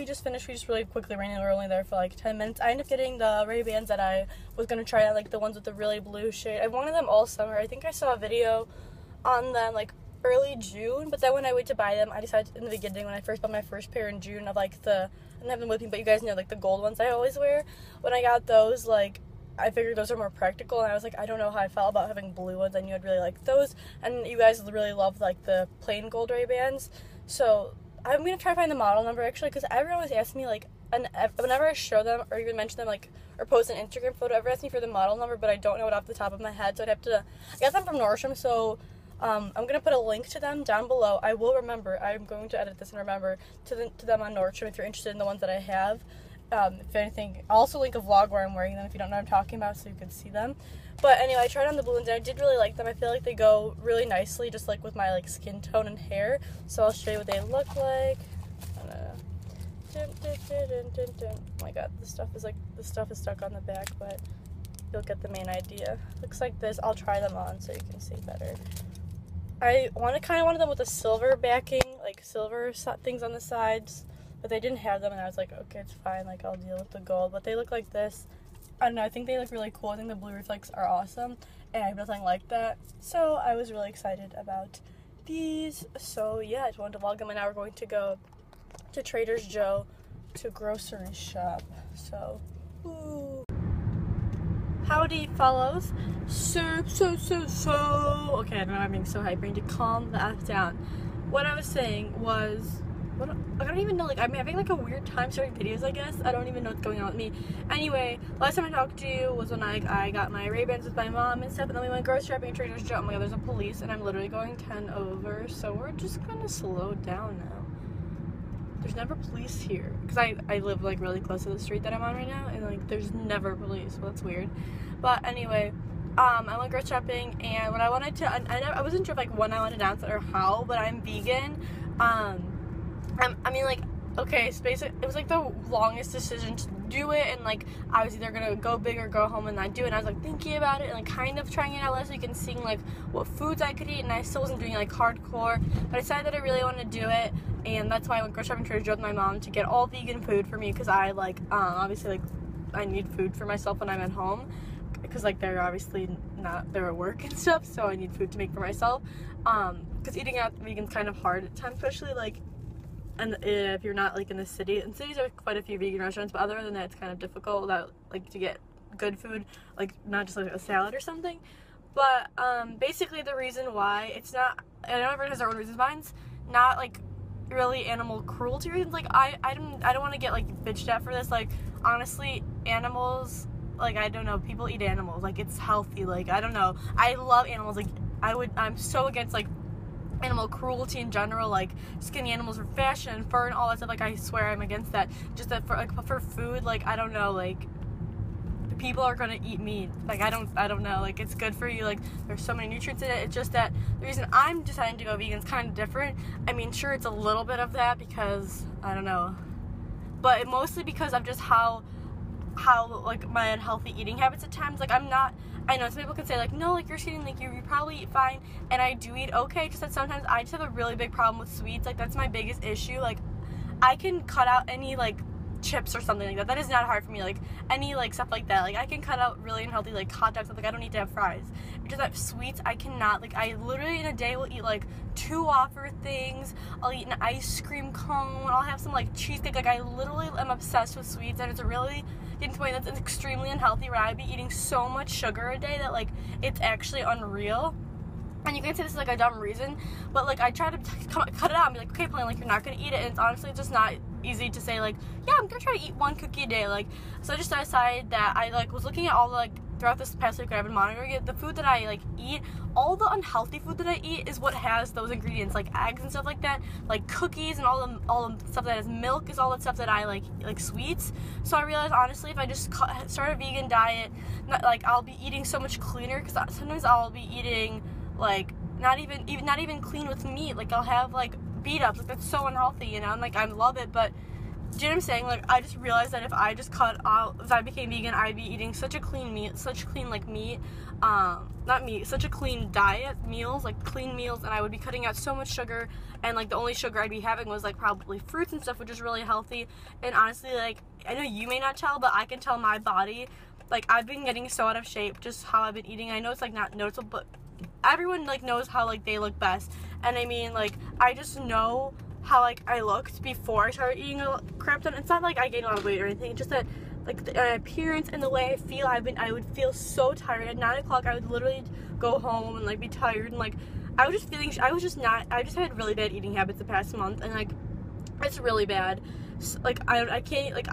we just finished. We just really quickly ran. We were only there for like ten minutes. I ended up getting the Ray Bans that I was gonna try out, like the ones with the really blue shade. I wanted them all summer. I think I saw a video on them like early June, but then when I went to buy them, I decided in the beginning when I first bought my first pair in June of like the I didn't have them with me, but you guys know like the gold ones I always wear. When I got those, like I figured those are more practical, and I was like, I don't know how I felt about having blue ones. I knew I'd really like those, and you guys really love like the plain gold Ray Bans. So I'm gonna try to find the model number actually, because everyone always asks me like, whenever I show them or even mention them like or post an Instagram photo, everyone asks me for the model number, but I don't know it off the top of my head, so I'd have to. I got them from Nordstrom, so. Um, I'm gonna put a link to them down below. I will remember. I'm going to edit this and remember to, the, to them on Nordstrom if you're interested in the ones that I have um, if anything, I'll also link a vlog where I'm wearing them if you don't know what I'm talking about so you can see them. But anyway, I tried on the balloons and I did really like them. I feel like they go really nicely just like with my like skin tone and hair. So I'll show you what they look like. Dun, dun, dun, oh my god, the stuff is like the stuff is stuck on the back, but you'll get the main idea. Looks like this. I'll try them on so you can see better. I want to kind of wanted them with a silver backing, like silver things on the sides but they didn't have them and I was like, okay, it's fine, like I'll deal with the gold. But they look like this. I don't know, I think they look really cool. I think the blue reflex are awesome and I have nothing like that. So I was really excited about these. So yeah, I just wanted to vlog them and now we're going to go to Trader's Joe to grocery shop. So, ooh. Howdy, fellows. So, so, so, so. Okay, I don't know, I'm being so hyper. I need to calm the F down. What I was saying was what, I don't even know, like, I'm having like a weird time starting videos, I guess. I don't even know what's going on with me. Anyway, last time I talked to you was when I, I got my Ray-Bans with my mom and stuff, and then we went grocery shopping at Trader's Joe. Oh my god, there's a police, and I'm literally going 10 over, so we're just gonna slow down now. There's never police here, because I, I live, like, really close to the street that I'm on right now, and, like, there's never police, well, that's weird. But anyway, um, I went grocery shopping, and when I wanted to, I, I, I wasn't sure, if, like, when I wanted to announce it or how, but I'm vegan, um, um, I mean, like, okay, space. It was like the longest decision to do it, and like I was either gonna go big or go home and not do it. And I was like thinking about it and like kind of trying it out last week and seeing like what foods I could eat, and I still wasn't doing like hardcore. But I decided that I really wanted to do it, and that's why I went grocery shopping Joe with my mom to get all vegan food for me because I like um, obviously like I need food for myself when I'm at home because like they're obviously not they're at work and stuff, so I need food to make for myself. Um, because eating out vegan's kind of hard at times, especially like and if you're not like in the city in cities are quite a few vegan restaurants but other than that it's kind of difficult like to get good food like not just like a salad or something. But um basically the reason why it's not i know everyone has their own reasons mine's not like really animal cruelty reasons. Like i i don't i don't want to get like bitched at for this. Like honestly animals like i don't know people eat animals. Like it's healthy. Like i don't know. I love animals. Like i would i'm so against like animal cruelty in general, like skinny animals for fashion, and fur, and all that stuff. Like I swear I'm against that. Just that for like for food, like I don't know, like people are gonna eat meat. Like I don't, I don't know. Like it's good for you. Like there's so many nutrients in it. It's just that the reason I'm deciding to go vegan is kind of different. I mean, sure, it's a little bit of that because I don't know, but mostly because of just how how like my unhealthy eating habits at times. Like I'm not I know some people can say like, no, like you're eating like you, you probably eat fine, and I do eat okay. Just that sometimes I just have a really big problem with sweets. Like that's my biggest issue. Like I can cut out any like chips or something like that. That is not hard for me. Like any like stuff like that. Like I can cut out really unhealthy like hot dogs. Like I don't need to have fries. Just that sweets I cannot. Like I literally in a day will eat like two offer things. I'll eat an ice cream cone. I'll have some like cheesecake. Like I literally am obsessed with sweets, and it's a really getting to point that's extremely unhealthy. Where I'd be eating so much sugar a day that like it's actually unreal. And you can say this is like a dumb reason, but like I try to cut it out and be like, okay, plan, like you're not gonna eat it, and it's honestly just not easy to say like, yeah, I'm gonna try to eat one cookie a day. Like, so I just decided that I like was looking at all the, like throughout this past week I've been monitoring it. The food that I like eat, all the unhealthy food that I eat is what has those ingredients, like eggs and stuff like that, like cookies and all the all the stuff that has milk is all the stuff that I like, like sweets. So I realized honestly, if I just start a vegan diet, not, like I'll be eating so much cleaner because sometimes I'll be eating like not even even not even clean with meat. Like I'll have like beat ups. Like that's so unhealthy, you know. And like I love it, but do you know what I'm saying? Like I just realized that if I just cut out, if I became vegan, I'd be eating such a clean meat, such clean like meat, um, not meat, such a clean diet, meals, like clean meals, and I would be cutting out so much sugar, and like the only sugar I'd be having was like probably fruits and stuff, which is really healthy. And honestly, like I know you may not tell, but I can tell my body, like I've been getting so out of shape, just how I've been eating. I know it's like not noticeable, but everyone like knows how like they look best, and I mean like I just know how like I looked before I started eating a crap ton. It's not like I gained a lot of weight or anything. Just that like the, my appearance and the way I feel. I've been I would feel so tired at nine o'clock. I would literally go home and like be tired and like I was just feeling. I was just not. I just had really bad eating habits the past month and like it's really bad. So, like I I can't like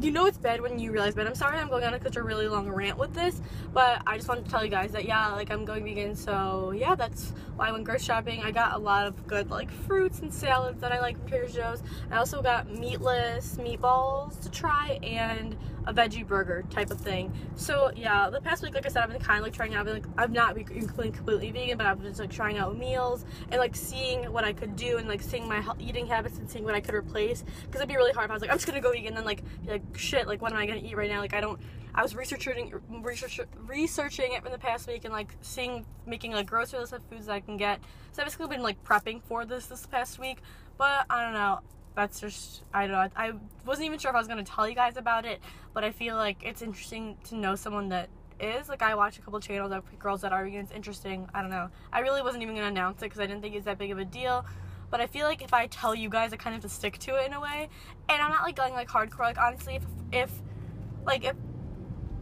you know it's bad when you realize but i'm sorry i'm going on such a really long rant with this but i just wanted to tell you guys that yeah like i'm going vegan so yeah that's why i went grocery shopping. I got a lot of good like fruits and salads that i like from trader joe's. I also got meatless meatballs to try and a veggie burger type of thing. So yeah, the past week, like I said, I've been kind of like trying out. Like I've not been completely vegan, but I've been just like trying out meals and like seeing what I could do and like seeing my eating habits and seeing what I could replace. Because it'd be really hard if I was like, I'm just gonna go vegan, and then like like shit, like what am I gonna eat right now? Like I don't. I was researching research, researching it for the past week and like seeing making a grocery list of foods that I can get. So I've basically been like prepping for this this past week. But I don't know that's just I don't know. I wasn't even sure if I was gonna tell you guys about it, but I feel like it's interesting to know someone that is. Like I watch a couple channels of girls that are. It's interesting. I don't know. I really wasn't even gonna announce it because I didn't think it's that big of a deal. But I feel like if I tell you guys, I kind of have to stick to it in a way. And I'm not like going like hardcore. Like honestly, if if like if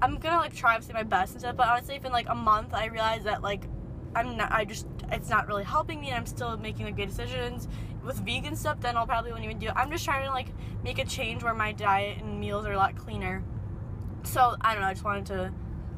I'm gonna like try to say my best and stuff, but honestly, if in like a month I realize that like I'm not, I just, it's not really helping me and I'm still making like good decisions with vegan stuff, then I'll probably won't even do it. I'm just trying to like make a change where my diet and meals are a lot cleaner. So I don't know, I just wanted to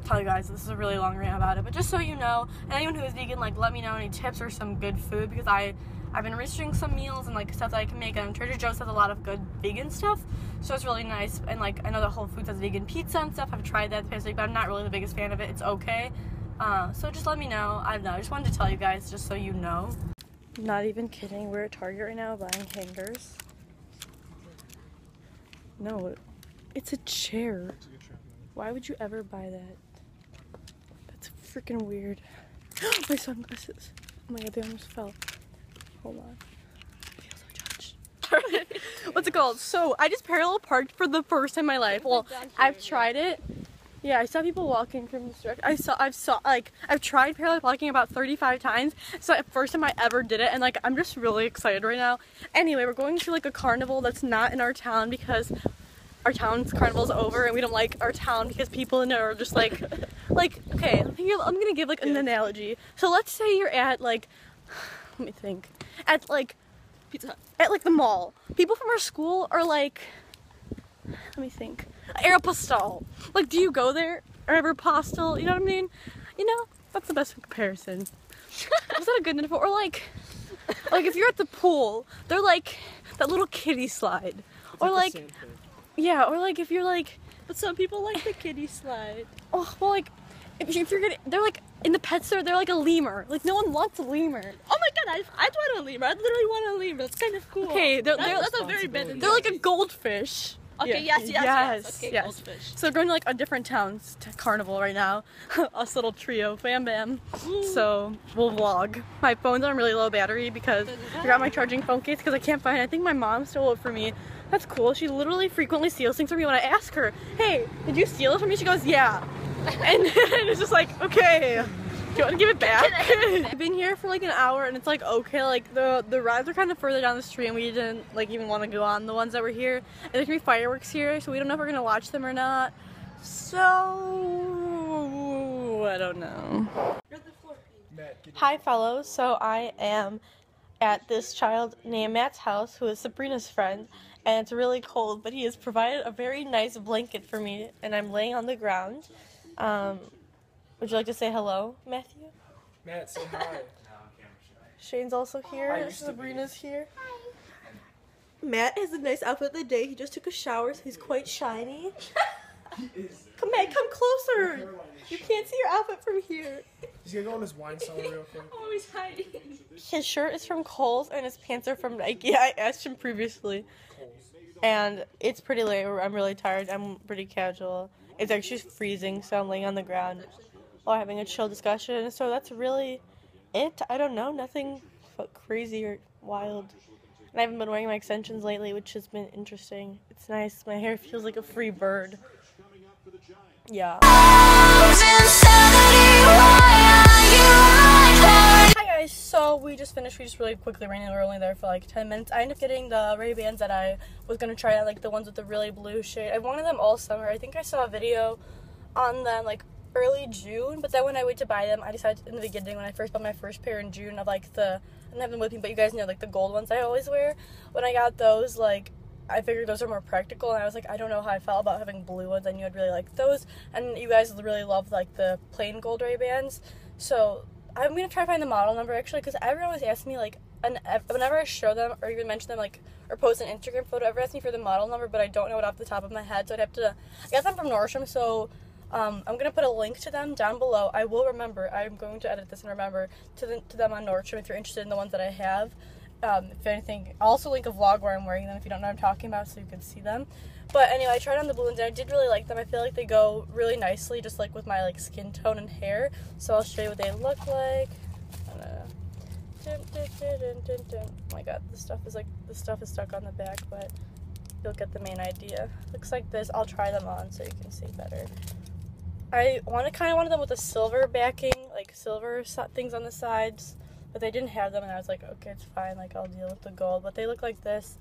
tell you guys this is a really long rant about it. But just so you know, and anyone who is vegan, like let me know any tips or some good food because I I've been researching some meals and like stuff that I can make. And Trader Joe's has a lot of good vegan stuff, so it's really nice. And like I know that Whole Foods has vegan pizza and stuff. I've tried that the past week, but I'm not really the biggest fan of it. It's okay. Uh, so just let me know. I don't know. I just wanted to tell you guys just so you know. Not even kidding. We're at Target right now buying hangers. No, it's a chair. Why would you ever buy that? That's freaking weird. my sunglasses. Oh my god, they almost fell. Hold on. I feel so judged. What's it called? So I just parallel parked for the first time in my life. Well, I've tried it yeah, I saw people walking from this direction. I saw, I've saw, like, I've tried parallel parking about 35 times. So first time I ever did it, and like, I'm just really excited right now. Anyway, we're going to like a carnival that's not in our town because our town's carnival's over, and we don't like our town because people in it are just like, like, okay, I'm gonna give like an analogy. So let's say you're at like, let me think, at like, pizza, Hut. at like the mall. People from our school are like let me think. Aeropostale. Like, do you go there? Aeropostale? You know what I mean? You know, that's the best comparison. Was that a good metaphor? Or like, like if you're at the pool, they're like that little kiddie slide. It's or like, like yeah, or like if you're like, but some people like the kiddie slide. Oh, well, like if, if you're gonna, they're like in the pet store, they're like a lemur. Like no one wants a lemur. Oh my god, I I'd want a lemur. I literally want a lemur. That's kind of cool. Okay, they're, they're, that's, that's a very bad. They're like a goldfish. Okay, yeah. yes, yes, yes. yes. Okay, yes. Goldfish. So we're going to like a different town's to carnival right now. Us little trio, bam bam. Ooh. So we'll vlog. My phone's on really low battery because I got my charging phone case because I can't find it. I think my mom stole it from me. That's cool. She literally frequently steals things from me when I ask her, hey, did you steal it from me? She goes, yeah. and it's just like, okay. Do you want to give it back? I've been here for like an hour and it's like okay, like the the rides are kind of further down the street and we didn't like even want to go on the ones that were here. And there's gonna be fireworks here, so we don't know if we're gonna watch them or not. So I don't know. Hi fellows, so I am at this child named Matt's house who is Sabrina's friend and it's really cold but he has provided a very nice blanket for me and I'm laying on the ground. Um, would you like to say hello, Matthew? Matt, say hi. Shane's also here. Sabrina's here. Hi. Matt has a nice outfit of the day. He just took a shower, so he's quite shiny. come Matt, come closer. You can't see your outfit from here. He's gonna go on his wine cellar real quick. oh, he's hiding. His shirt is from Kohl's and his pants are from Nike. I asked him previously. And it's pretty late. I'm really tired. I'm pretty casual. It's actually freezing, so I'm laying on the ground while having a chill discussion. So that's really it. I don't know, nothing crazy or wild. And I haven't been wearing my extensions lately, which has been interesting. It's nice. My hair feels like a free bird. Yeah. Hi guys, so we just finished. We just really quickly ran. We were only there for like 10 minutes. I ended up getting the Ray Bans that I was gonna try out, like the ones with the really blue shade. I wanted them all summer. I think I saw a video on them like early June, but then when I went to buy them, I decided in the beginning when I first bought my first pair in June of like the I didn't have them with me, but you guys know like the gold ones I always wear. When I got those, like I figured those are more practical, and I was like, I don't know how I felt about having blue ones. I knew I'd really like those, and you guys really love like the plain gold Ray Bans. So I'm gonna try to find the model number actually, because everyone always asks me like, and whenever I show them or even mention them like or post an Instagram photo, everyone asks me for the model number, but I don't know it off the top of my head, so I'd have to. I got them from Nordstrom, so. Um, I'm gonna put a link to them down below. I will remember. I'm going to edit this and remember to, the, to them on Nordstrom if you're interested in the ones that I have um, if anything. I'll also link a vlog where I'm wearing them if you don't know what I'm talking about so you can see them. But anyway, I tried on the balloons and I did really like them. I feel like they go really nicely just like with my like skin tone and hair. So I'll show you what they look like. Oh my god, the stuff is like the stuff is stuck on the back, but you'll get the main idea. Looks like this. I'll try them on so you can see better. I want to kind of wanted them with a silver backing, like silver things on the sides but they didn't have them and I was like, okay, it's fine, like I'll deal with the gold. But they look like this.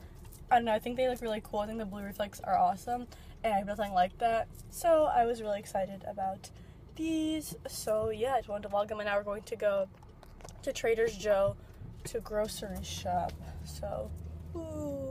I don't know, I think they look really cool. I think the blue reflex are awesome and I have nothing like that. So I was really excited about these. So yeah, I just wanted to vlog them and now we're going to go to Trader's Joe to grocery shop. So, ooh.